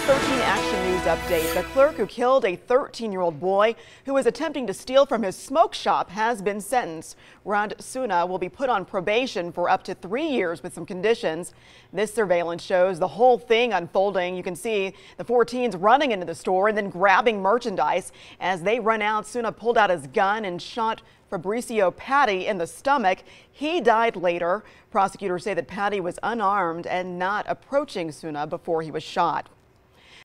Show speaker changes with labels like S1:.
S1: 13 Action News update. The clerk who killed a 13-year-old boy who was attempting to steal from his smoke shop has been sentenced. Raad Sunna will be put on probation for up to three years with some conditions. This surveillance shows the whole thing unfolding. You can see the four teens running into the store and then grabbing merchandise. As they run out, Sunna pulled out his gun and shot Fabriccio Patti in the stomach. He died later. Prosecutors say that Patti was unarmed and not approaching Sunna before he was shot.